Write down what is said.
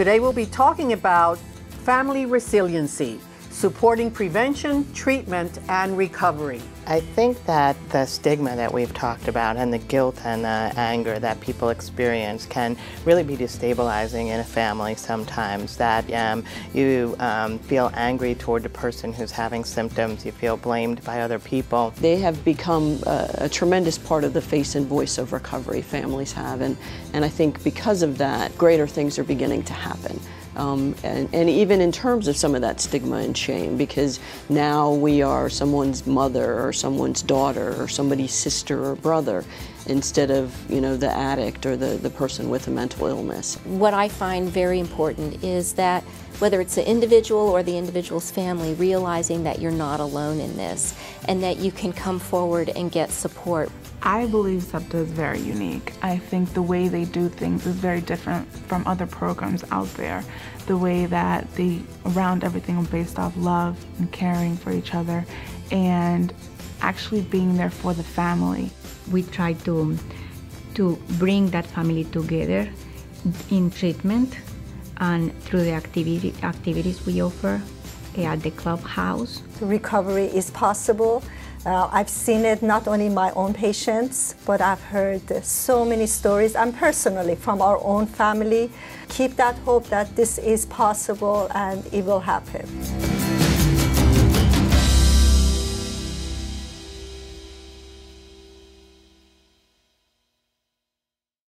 Today we'll be talking about family resiliency, supporting prevention, treatment, and recovery. I think that the stigma that we've talked about and the guilt and the anger that people experience can really be destabilizing in a family sometimes. That um, you um, feel angry toward the person who's having symptoms, you feel blamed by other people. They have become a, a tremendous part of the face and voice of recovery, families have, and, and I think because of that, greater things are beginning to happen. Um, and, and, even in terms of some of that stigma and shame, because now we are someone's mother or someone's daughter or somebody's sister or brother instead of you know the addict or the, the person with a mental illness. What I find very important is that whether it's the individual or the individual's family, realizing that you're not alone in this and that you can come forward and get support. I believe SEPTA is very unique. I think the way they do things is very different from other programs out there. The way that they around everything based off love and caring for each other and actually being there for the family. We try to, to bring that family together in treatment and through the activity, activities we offer at the clubhouse. Recovery is possible. Uh, I've seen it not only in my own patients, but I've heard so many stories, and personally from our own family. Keep that hope that this is possible and it will happen.